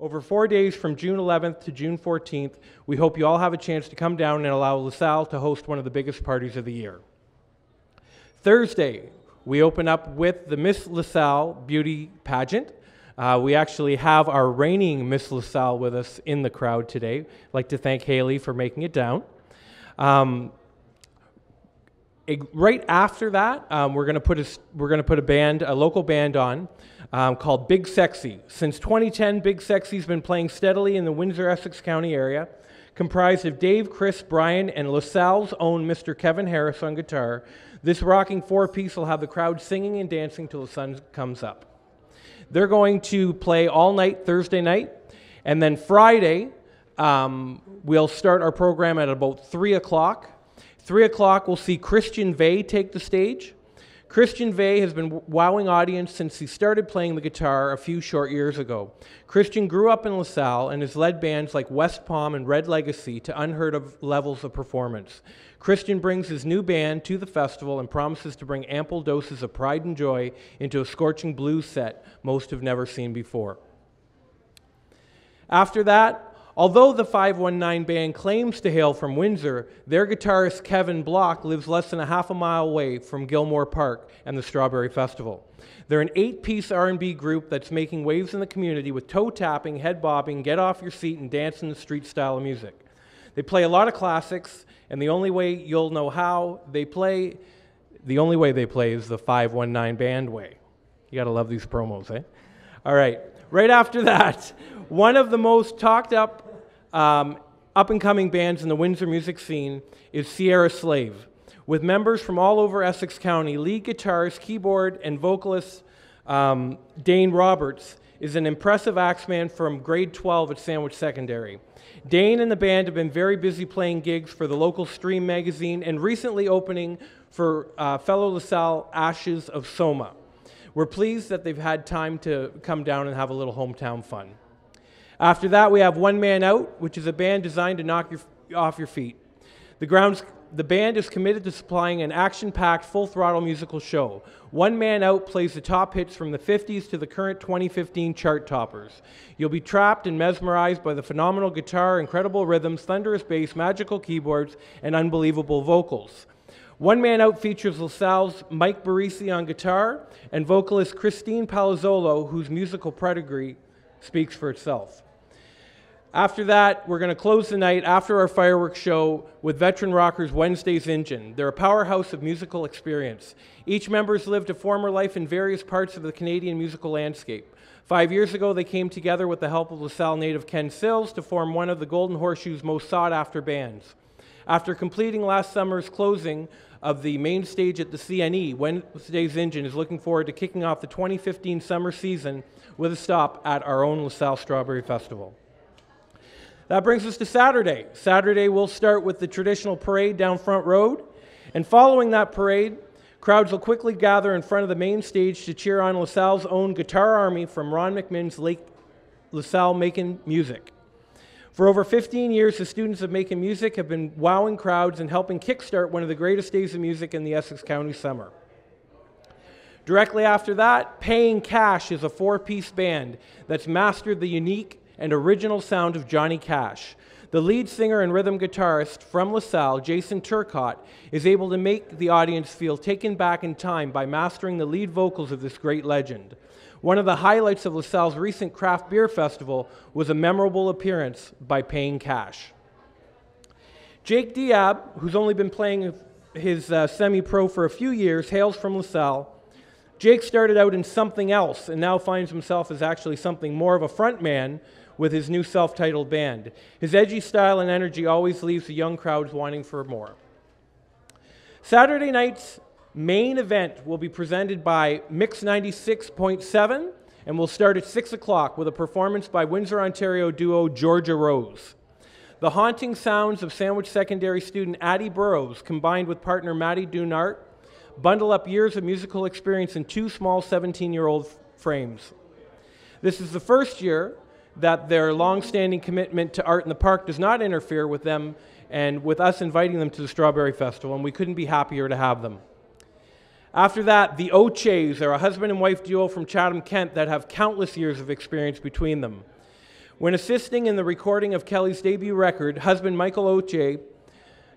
Over four days from June 11th to June 14th, we hope you all have a chance to come down and allow LaSalle to host one of the biggest parties of the year. Thursday, we open up with the Miss LaSalle Beauty Pageant. Uh, we actually have our reigning Miss LaSalle with us in the crowd today. I'd like to thank Haley for making it down. Um, right after that, um, we're going to put a we're going to put a band, a local band on um, called Big Sexy. Since 2010, Big Sexy's been playing steadily in the Windsor Essex County area, comprised of Dave, Chris, Brian, and LaSalle's own Mr. Kevin Harris on guitar. This rocking four-piece will have the crowd singing and dancing till the sun comes up. They're going to play all night Thursday night, and then Friday um, we'll start our program at about three o'clock. Three o'clock we'll see Christian Vey take the stage. Christian Vey has been wowing audience since he started playing the guitar a few short years ago. Christian grew up in LaSalle and has led bands like West Palm and Red Legacy to unheard of levels of performance. Christian brings his new band to the festival and promises to bring ample doses of pride and joy into a scorching blues set most have never seen before. After that, although the 519 band claims to hail from Windsor, their guitarist Kevin Block lives less than a half a mile away from Gil Maure Park and the Strawberry Festival. They're an eight-piece R&B group that's making waves in the community with toe tapping, head bobbing, get off your seat, and dance in the street style of music. They play a lot of classics, and the only way you'll know how they play, the only way they play is the 519 band way. You gotta love these promos, eh? All right. Right after that, one of the most talked up um, up and coming bands in the Windsor music scene is Sierra Slave. With members from all over Essex County, lead guitarist, keyboard, and vocalist um, Dane Roberts is an impressive axeman from grade 12 at Sandwich Secondary. Dane and the band have been very busy playing gigs for the local Stream magazine and recently opening for uh, fellow LaSalle Ashes of Soma. We're pleased that they've had time to come down and have a little hometown fun. After that, we have One Man Out, which is a band designed to knock you off your feet. The, grounds, the band is committed to supplying an action packed, full throttle musical show. One Man Out plays the top hits from the 50s to the current 2015 chart toppers. You'll be trapped and mesmerized by the phenomenal guitar, incredible rhythms, thunderous bass, magical keyboards, and unbelievable vocals. One Man Out features LaSalle's Mike Barisi on guitar and vocalist Christine Palazzolo, whose musical pedigree speaks for itself. After that, we're going to close the night after our fireworks show with veteran rockers Wednesday's Engine. They're a powerhouse of musical experience. Each member's lived a former life in various parts of the Canadian musical landscape. Five years ago, they came together with the help of LaSalle native Ken Sills to form one of the Golden Horseshoe's most sought after bands. After completing last summer's closing of the main stage at the CNE, Wednesday's Engine is looking forward to kicking off the 2015 summer season with a stop at our own LaSalle Strawberry Festival. That brings us to Saturday. Saturday, we'll start with the traditional parade down Front Road. And following that parade, crowds will quickly gather in front of the main stage to cheer on LaSalle's own guitar army from Ron McMinn's Lake LaSalle Making Music. For over 15 years, the students of Making Music have been wowing crowds and helping kickstart one of the greatest days of music in the Essex County summer. Directly after that, Paying Cash is a four piece band that's mastered the unique and original sound of Johnny Cash. The lead singer and rhythm guitarist from LaSalle, Jason Turcott, is able to make the audience feel taken back in time by mastering the lead vocals of this great legend. One of the highlights of LaSalle's recent craft beer festival was a memorable appearance by Paying Cash. Jake Diab, who's only been playing his uh, semi pro for a few years, hails from LaSalle. Jake started out in something else and now finds himself as actually something more of a frontman with his new self titled band. His edgy style and energy always leaves the young crowds wanting for more. Saturday night's main event will be presented by Mix 96.7 and will start at 6 o'clock with a performance by Windsor, Ontario duo Georgia Rose. The haunting sounds of Sandwich Secondary student Addie Burrows, combined with partner Maddie Dunart, bundle up years of musical experience in two small 17 year old frames. This is the first year that their long standing commitment to art in the park does not interfere with them and with us inviting them to the Strawberry Festival, and we couldn't be happier to have them. After that, the Oches are a husband and wife duo from Chatham, Kent that have countless years of experience between them. When assisting in the recording of Kelly's debut record, husband Michael Oche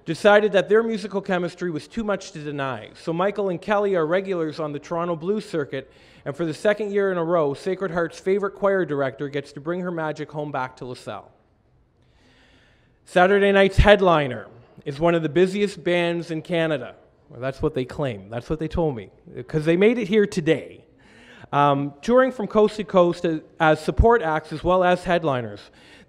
decided that their musical chemistry was too much to deny. So Michael and Kelly are regulars on the Toronto Blues Circuit, and for the second year in a row, Sacred Heart's favorite choir director gets to bring her magic home back to LaSalle. Saturday night's headliner is one of the busiest bands in Canada. Well, that's what they claim. That's what they told me, because they made it here today. Um, touring from coast to coast as support acts as well as headliners.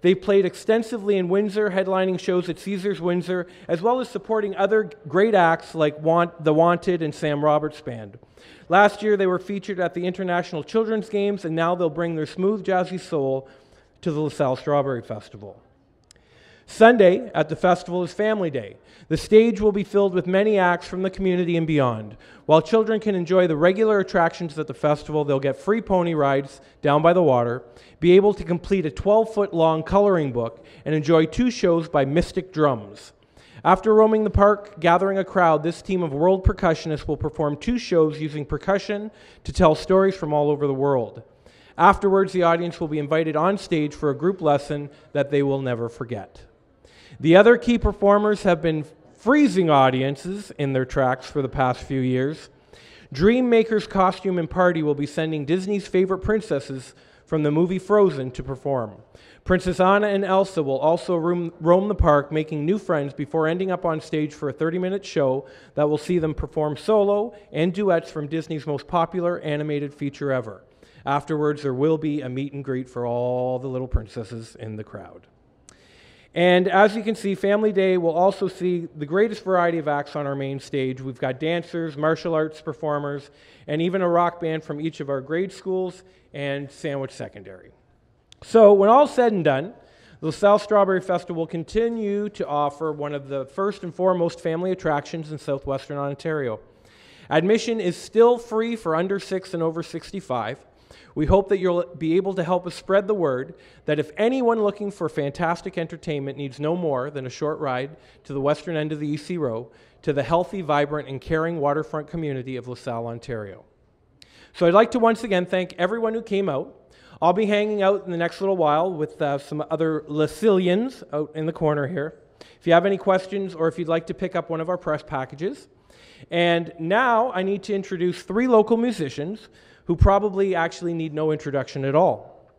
They've played extensively in Windsor, headlining shows at Caesars Windsor, as well as supporting other great acts like Want, The Wanted and Sam Roberts Band. Last year, they were featured at the International Children's Games, and now they'll bring their smooth, jazzy soul to the LaSalle Strawberry Festival. Sunday at the festival is Family Day. The stage will be filled with many acts from the community and beyond. While children can enjoy the regular attractions at the festival, they'll get free pony rides down by the water, be able to complete a 12 foot long coloring book, and enjoy two shows by Mystic Drums. After roaming the park, gathering a crowd, this team of world percussionists will perform two shows using percussion to tell stories from all over the world. Afterwards, the audience will be invited on stage for a group lesson that they will never forget. The other key performers have been freezing audiences in their tracks for the past few years. Dreammakers Costume and Party will be sending Disney's favorite princesses from the movie Frozen to perform. Princess Anna and Elsa will also roam, roam, the park, making new friends before ending up on stage for a 30 minute show that will see them perform solo and duets from Disney's most popular animated feature ever. Afterwards, there will be a meet and greet for all the little princesses in the crowd. And as you can see, Family Day will also see the greatest variety of acts on our main stage. We've got dancers, martial arts performers, and even a rock band from each of our grade schools and Sandwich Secondary. So, when all said and done, the South Strawberry Festival will continue to offer one of the first and foremost family attractions in southwestern Ontario. Admission is still free for under 6 and over 65. We hope that you'll be able to help us spread the word that if anyone looking for fantastic entertainment needs no more than a short ride to the western end of the EC Row, to the healthy, vibrant, and caring waterfront community of LaSalle, Ontario. So I'd like to once again thank everyone who came out. I'll be hanging out in the next little while with uh, some other LaSillians out in the corner here. If you have any questions or if you'd like to pick up one of our press packages. And now I need to introduce three local musicians who probably actually need no introduction at all.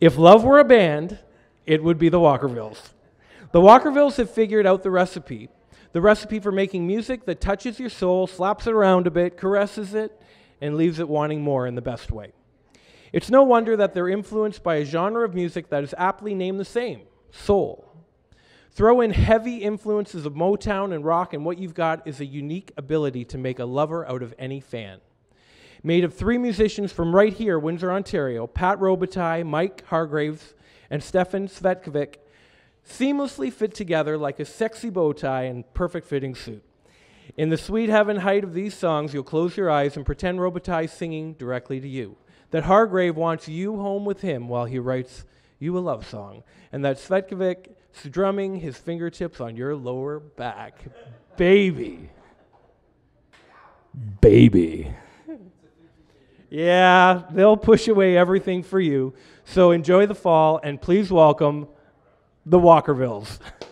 If love were a band, it would be the Walkervilles. The Walkervilles have figured out the recipe the recipe for making music that touches your soul, slaps it around a bit, caresses it, and leaves it wanting more in the best way. It's no wonder that they're influenced by a genre of music that is aptly named the same soul. Throw in heavy influences of Motown and rock, and what you've got is a unique ability to make a lover out of any fan made of three musicians from right here, Windsor, Ontario Pat Robitaille, Mike Hargraves, and Stefan Svetkovic, seamlessly fit together like a sexy bow tie and perfect fitting suit. In the sweet heaven height of these songs, you'll close your eyes and pretend Robitaille singing directly to you. That Hargrave wants you home with him while he writes you a love song. And that Svetkovic is drumming his fingertips on your lower back. Baby. Baby. Yeah, they'll push away everything for you. So enjoy the fall and please welcome the Walkervilles.